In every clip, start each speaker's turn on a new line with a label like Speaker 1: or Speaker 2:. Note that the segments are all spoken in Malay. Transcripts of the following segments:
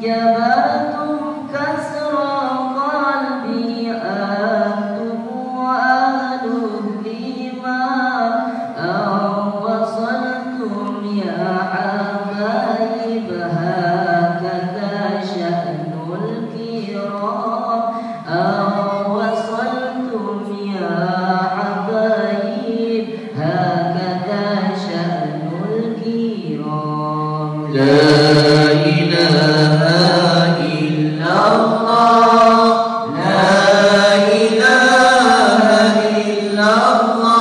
Speaker 1: جبار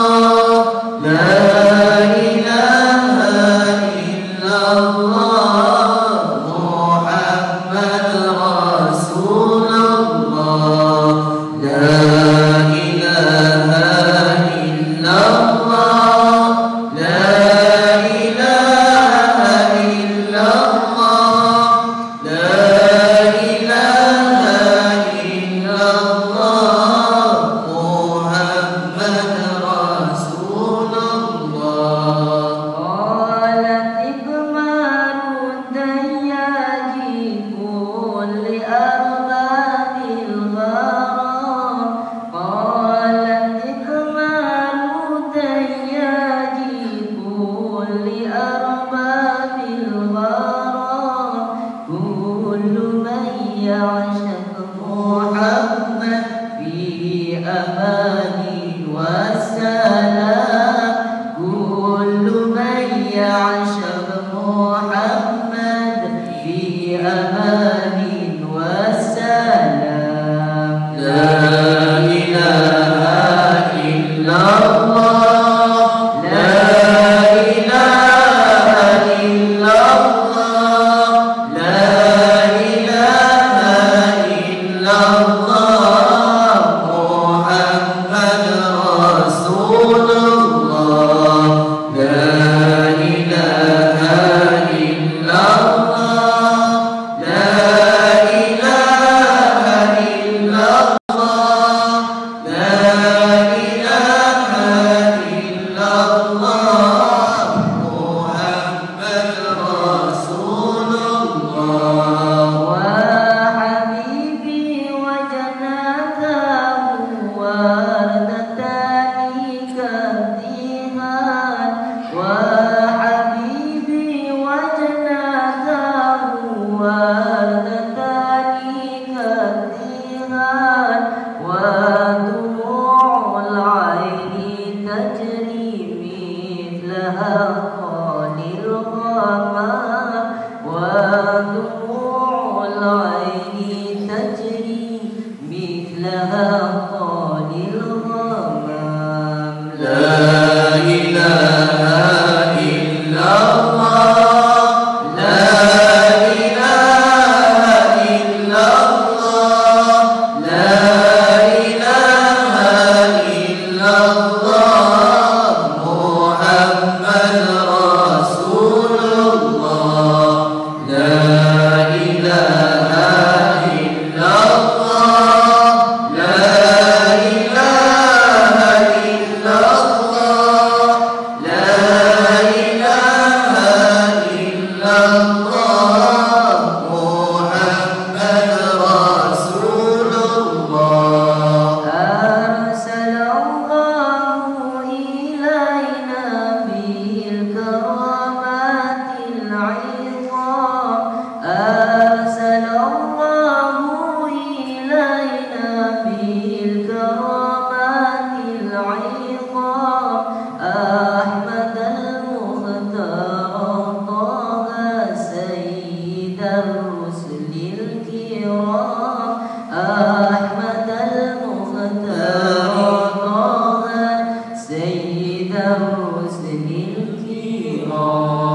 Speaker 1: Allah. أمان أرسل those that need thee, all.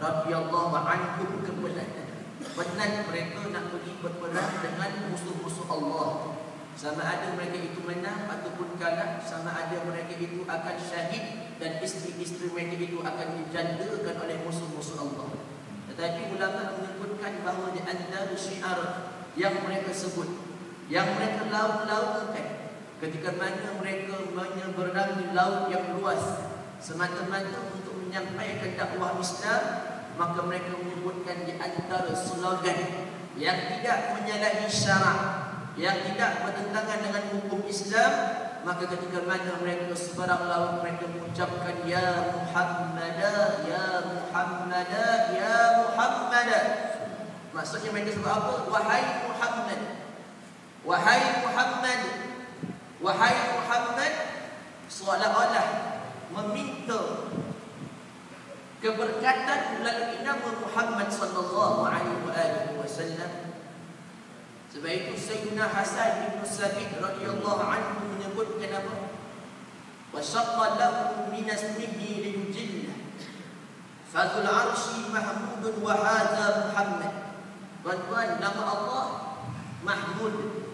Speaker 1: radhiyallahu anhum kebenaran penat mereka nak pergi berperang dengan musuh-musuh Allah. Sama ada mereka itu menang ataupun kalah sama ada mereka itu akan syahid dan isteri-isteri mereka itu akan dijandakan oleh musuh-musuh Allah. Tetapi ulama menyebutkan bahawa di antara syiar yang mereka sebut yang mereka laut-lautkan. Ketika mana mereka menyeberangi laut yang luas semata-mata untuk menyampaikan dakwah Islam maka mereka menyebutkan di antara slogan yang tidak menyalahi syarak yang tidak bertentangan dengan hukum Islam maka ketika mana mereka sebarang laut mereka mengucapkan ya Muhammad ya Muhammad ya Muhammad maksudnya mereka sebut apa? Wahai Muhammad wahai Muhammad wahai Muhammad seolah-olah meminta keberkatan melalui nama Muhammad sallallahu alaihi wasallam sebab itu Sayyidina Hasan bin Sabit radhiyallahu anhu menyebutkan apa? Wa syaqqa lahu min ismihi liyujilla. Fadzul arsy mahmudun wa hadza Muhammad. Tuan-tuan, nama Allah Mahmud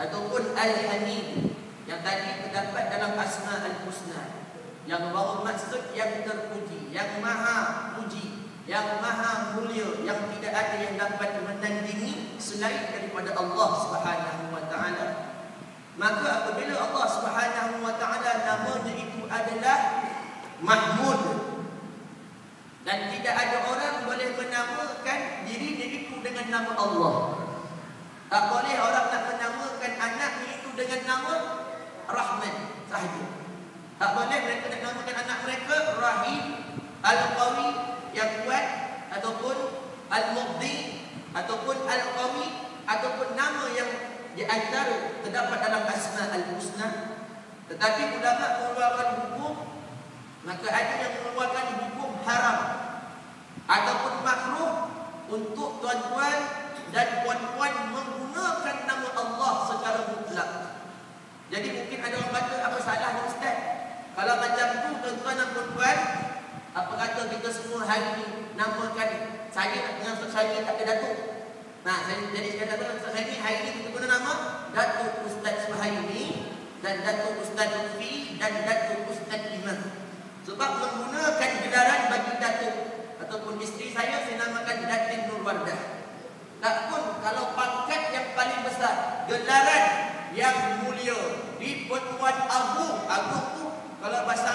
Speaker 1: ataupun Al-Hamid yang tadi terdapat dalam Asma Al-Husna yang bahawa maksud yang terpuji, yang maha puji, yang maha mulia yang tidak ada yang dapat menandingi selain daripada Allah Subhanahu wa taala. Maka apabila Allah Subhanahu wa taala namanya itu adalah Mahmud dan tidak ada orang boleh menamakan diri itu dengan nama Allah. Tak boleh orang nak menamakan anaknya itu dengan nama Rahman sahaja tak boleh mereka nak namakan anak mereka Rahim Al-Qawi yang kuat ataupun al-mubdi ataupun al-qawi ataupun nama yang di antara terdapat dalam asma al-husna. Tetapi ulama mengeluarkan hukum maka ada yang mengeluarkan hukum haram ataupun makruh untuk tuan-tuan dan puan-puan menggunakan nama Allah secara mutlak jadi mungkin ada orang kata apa salahnya ustaz kalau macam tu tuan-tuan dan puan-puan apa kata kita semua hari ini namakan saya dengan Ustaz saya tak ada datuk. Nah, saya jadi saya kata Ustaz saya ni hari ini kita guna nama Datuk Ustaz Suhaimi dan Datuk Ustaz Lutfi dan Datuk Ustaz Iman. Sebab menggunakan gelaran bagi datuk ataupun isteri saya saya namakan Datin Nur Wardah. Tak pun kalau pangkat yang paling besar, gelaran yang mulia di pertuan agung, agung tu kalau bahasa